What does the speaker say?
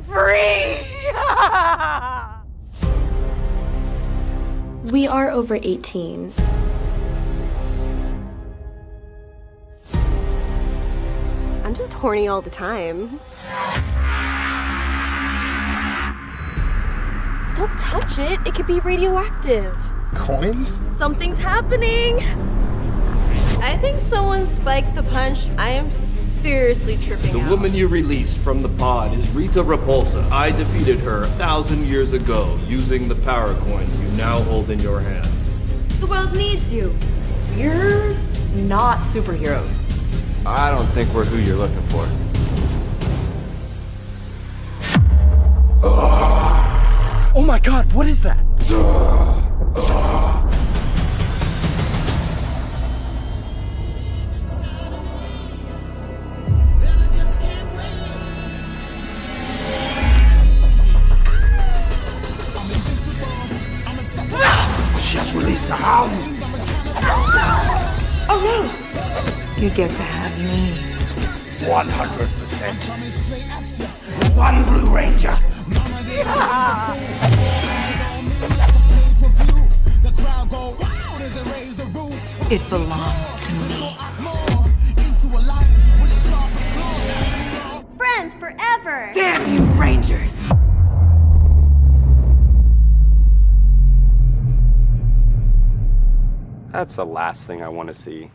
free! We are over 18. I'm just horny all the time. Don't touch it. It could be radioactive. Coins? Something's happening. I think someone spiked the punch. I am seriously tripping The out. woman you released from the pod is Rita Repulsa. I defeated her a thousand years ago using the power coins you now hold in your hands. The world needs you. You're not superheroes. I don't think we're who you're looking for. Oh my god, what is that? She has released the hounds. Oh no! You get to have me. 100%. One Blue Ranger. It belongs to me. Friends forever. Damn you, Rangers! That's the last thing I want to see.